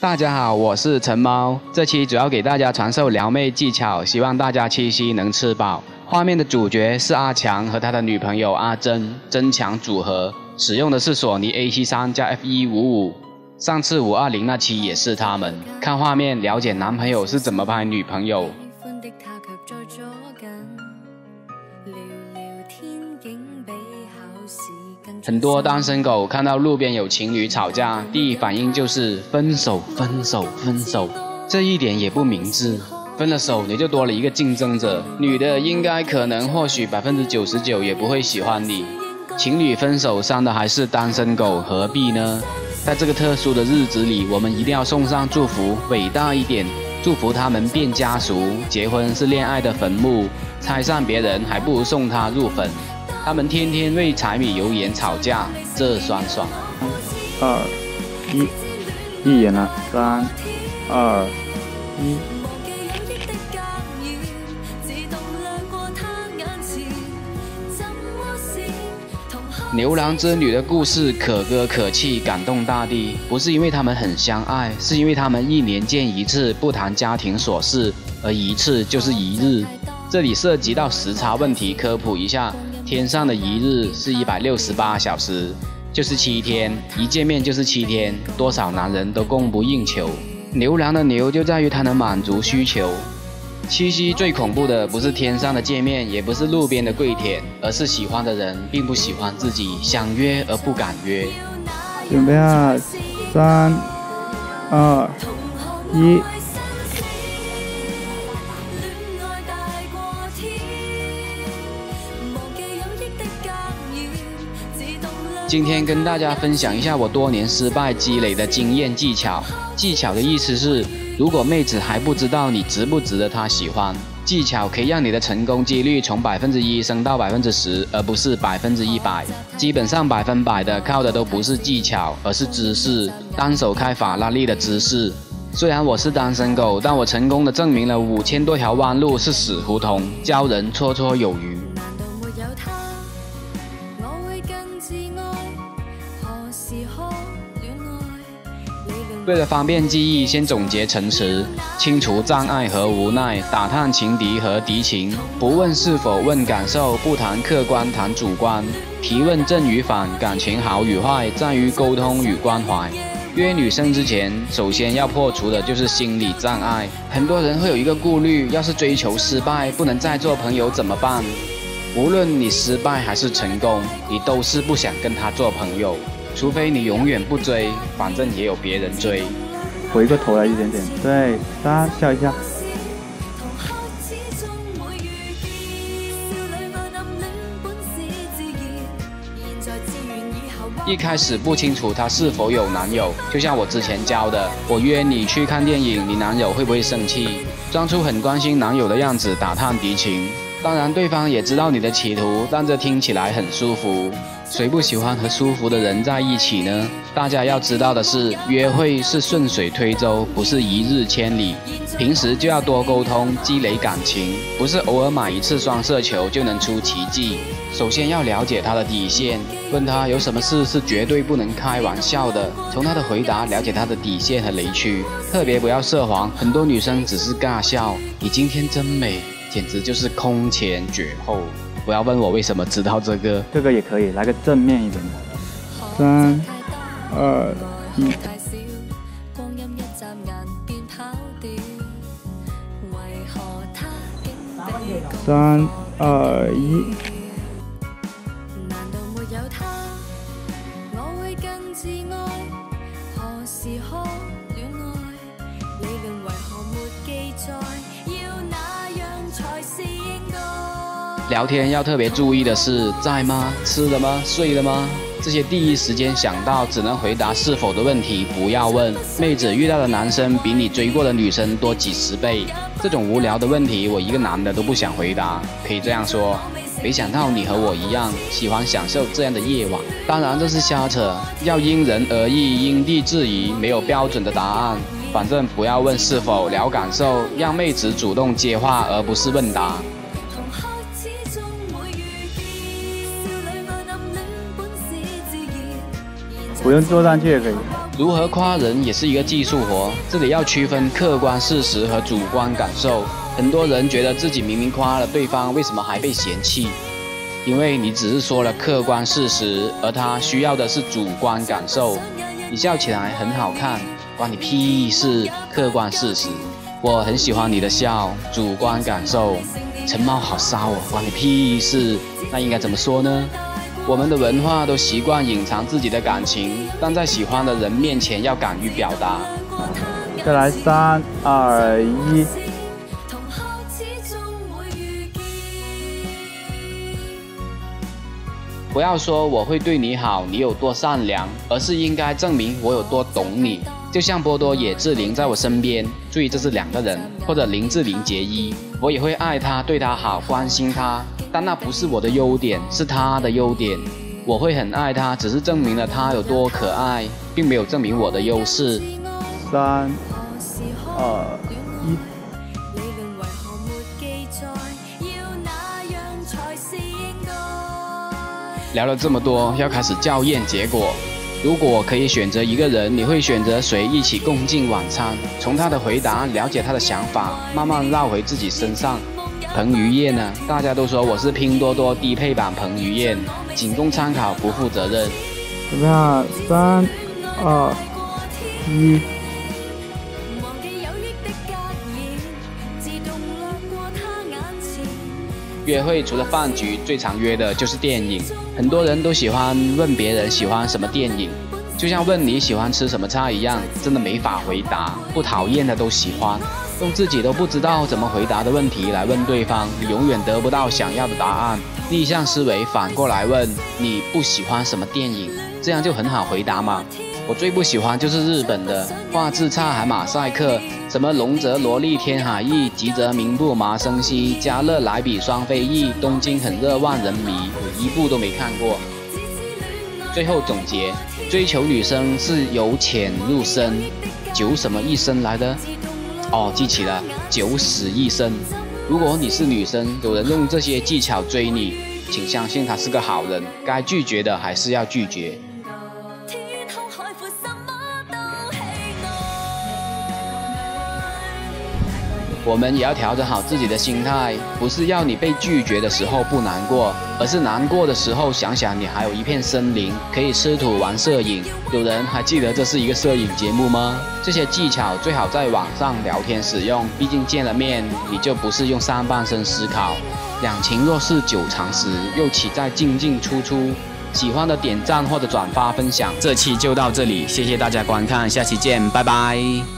大家好，我是陈猫。这期主要给大家传授撩妹技巧，希望大家七夕能吃饱。画面的主角是阿强和他的女朋友阿珍，增强组合，使用的是索尼 A73 加 F 一五五。上次五二零那期也是他们。看画面了解男朋友是怎么拍女朋友。很多单身狗看到路边有情侣吵架，第一反应就是分手、分手、分手，这一点也不明智。分了手你就多了一个竞争者，女的应该可能或许百分之九十九也不会喜欢你。情侣分手伤的还是单身狗，何必呢？在这个特殊的日子里，我们一定要送上祝福，伟大一点，祝福他们变家属。结婚是恋爱的坟墓，拆散别人还不如送他入坟。他们天天为柴米油盐吵架，这酸爽。二一，一眼了。三二一。牛郎织女的故事可歌可泣，感动大地。不是因为他们很相爱，是因为他们一年见一次，不谈家庭琐事，而一次就是一日。这里涉及到时差问题，科普一下。天上的一日是一百六十八小时，就是七天，一见面就是七天，多少男人都供不应求。牛郎的牛就在于他能满足需求。七夕最恐怖的不是天上的见面，也不是路边的跪舔，而是喜欢的人并不喜欢自己，想约而不敢约。准备啊，三、二、一。今天跟大家分享一下我多年失败积累的经验技巧。技巧的意思是，如果妹子还不知道你值不值得她喜欢，技巧可以让你的成功几率从百分之一升到百分之十，而不是百分之一百。基本上百分百的靠的都不是技巧，而是知识。单手开法拉利的姿势。虽然我是单身狗，但我成功的证明了五千多条弯路是死胡同，教人绰绰有余。为了方便记忆，先总结陈词：清除障碍和无奈，打探情敌和敌情，不问是否问感受，不谈客观谈主观，提问正与反，感情好与坏在于沟通与关怀。约女生之前，首先要破除的就是心理障碍。很多人会有一个顾虑：要是追求失败，不能再做朋友怎么办？无论你失败还是成功，你都是不想跟他做朋友。除非你永远不追，反正也有别人追。回过头来一点点，对，大家笑一下。一开始不清楚她是否有男友，就像我之前教的，我约你去看电影，你男友会不会生气？装出很关心男友的样子，打探敌情。当然，对方也知道你的企图，但这听起来很舒服。谁不喜欢和舒服的人在一起呢？大家要知道的是，约会是顺水推舟，不是一日千里。平时就要多沟通，积累感情，不是偶尔买一次双色球就能出奇迹。首先要了解他的底线，问他有什么事是绝对不能开玩笑的。从他的回答了解他的底线和雷区，特别不要涉黄。很多女生只是尬笑，你今天真美，简直就是空前绝后。不要问我为什么知道这个，这个也可以来个正面一点的。三、二、一。三、二、一。聊天要特别注意的是，在吗？吃了吗？睡了吗？这些第一时间想到只能回答是否的问题，不要问。妹子遇到的男生比你追过的女生多几十倍，这种无聊的问题，我一个男的都不想回答。可以这样说，没想到你和我一样喜欢享受这样的夜晚。当然这是瞎扯，要因人而异，因地制宜，没有标准的答案。反正不要问是否，聊感受，让妹子主动接话，而不是问答。不用坐上去也可以。如何夸人也是一个技术活，这里要区分客观事实和主观感受。很多人觉得自己明明夸了对方，为什么还被嫌弃？因为你只是说了客观事实，而他需要的是主观感受。你笑起来很好看，关你屁事！客观事实，我很喜欢你的笑，主观感受。陈猫好骚哦，关你屁事！那应该怎么说呢？我们的文化都习惯隐藏自己的感情，但在喜欢的人面前要敢于表达。再来，三二一。不要说我会对你好，你有多善良，而是应该证明我有多懂你。就像波多野志玲在我身边，注意这是两个人，或者林志玲结衣，我也会爱她，对她好，关心她。但那不是我的优点，是他的优点。我会很爱他，只是证明了他有多可爱，并没有证明我的优势。三二一。聊了这么多，要开始校验结果。如果可以选择一个人，你会选择谁一起共进晚餐？从他的回答了解他的想法，慢慢绕回自己身上。彭于晏呢？大家都说我是拼多多低配版彭于晏，仅供参考，不负责任。怎么样？三、二、一。约会除了饭局，最常约的就是电影。很多人都喜欢问别人喜欢什么电影，就像问你喜欢吃什么菜一样，真的没法回答。不讨厌的都喜欢，用自己都不知道怎么回答的问题来问对方，你永远得不到想要的答案。逆向思维，反过来问你不喜欢什么电影，这样就很好回答嘛。我最不喜欢就是日本的画质差还马赛克，什么龙泽萝莉天海翼、吉泽明步麻生希、加勒莱比双飞翼、东京很热万人迷，我一部都没看过。最后总结：追求女生是由浅入深，九什么一生来的？哦，记起了，九死一生。如果你是女生，有人用这些技巧追你，请相信他是个好人，该拒绝的还是要拒绝。我们也要调整好自己的心态，不是要你被拒绝的时候不难过，而是难过的时候想想你还有一片森林可以吃土玩摄影。有人还记得这是一个摄影节目吗？这些技巧最好在网上聊天使用，毕竟见了面你就不是用上半身思考。两情若是久长时，又岂在进进出出？喜欢的点赞或者转发分享。这期就到这里，谢谢大家观看，下期见，拜拜。